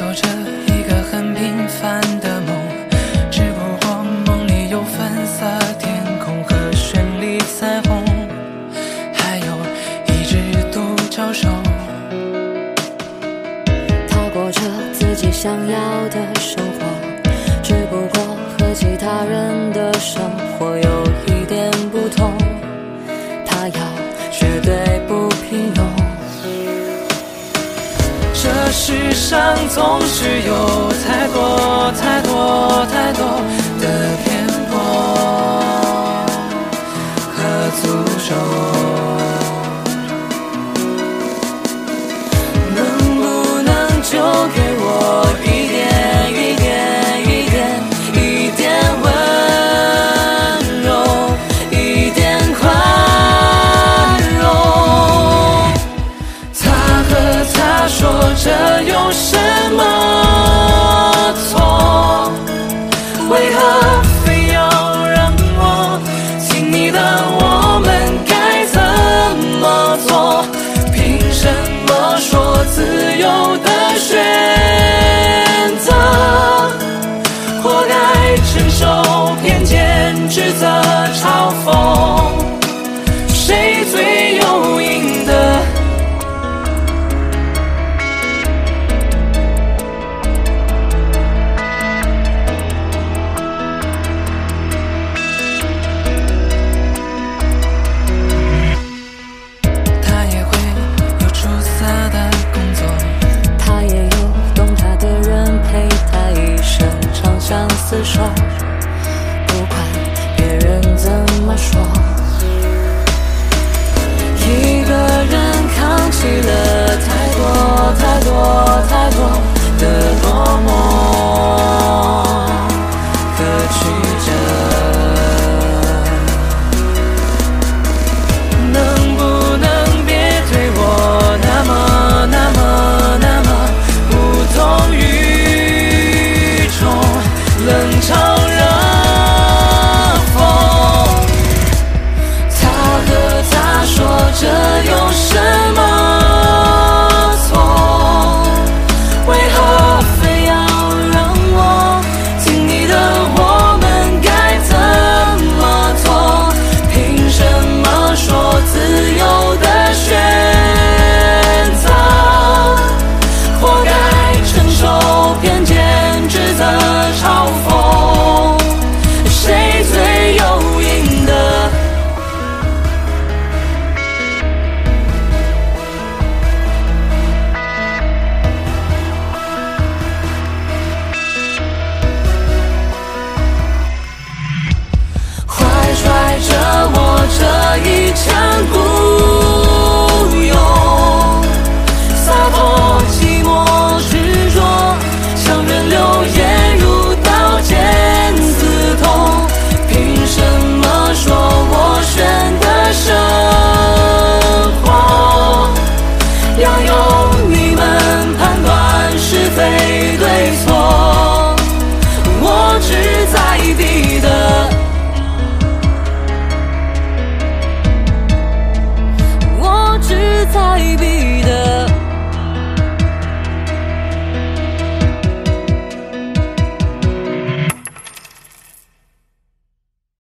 做着一个很平凡的梦，只不过梦里有粉色天空和绚丽彩虹，还有一只独角兽。他过着自己想要的生活。世上总是有他也会有出色的工作他也有懂他的人陪他一生长相厮守不管别人怎么说。一个人非对错，我只。